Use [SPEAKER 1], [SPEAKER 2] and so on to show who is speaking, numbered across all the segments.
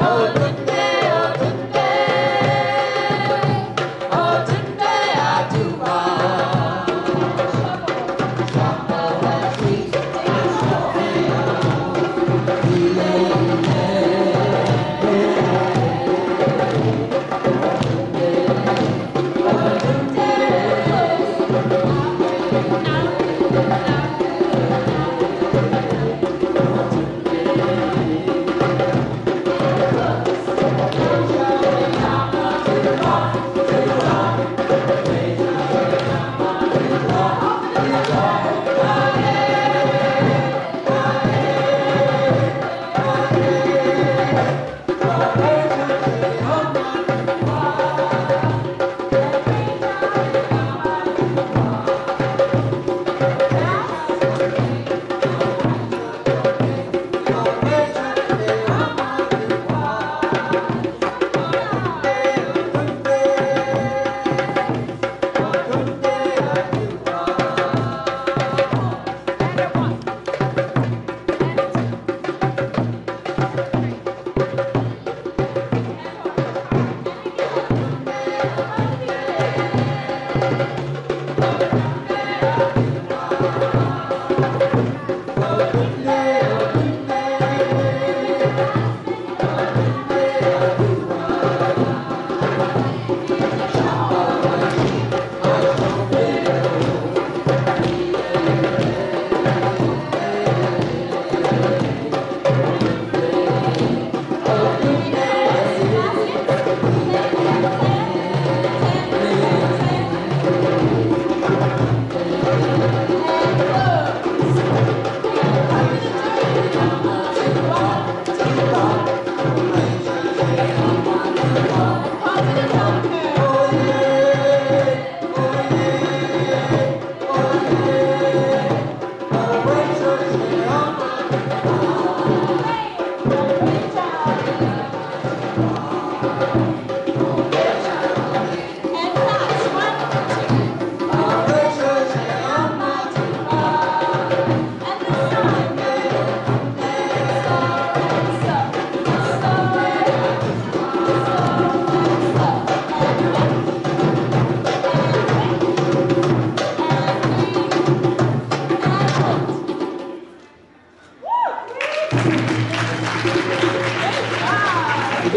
[SPEAKER 1] todo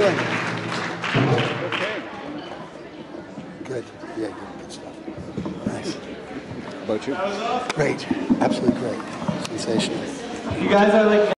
[SPEAKER 1] doing? Okay. Good. Yeah, good, good stuff. Nice.
[SPEAKER 2] How about you?
[SPEAKER 1] Great. Absolutely great. Sensational.
[SPEAKER 3] You guys are like.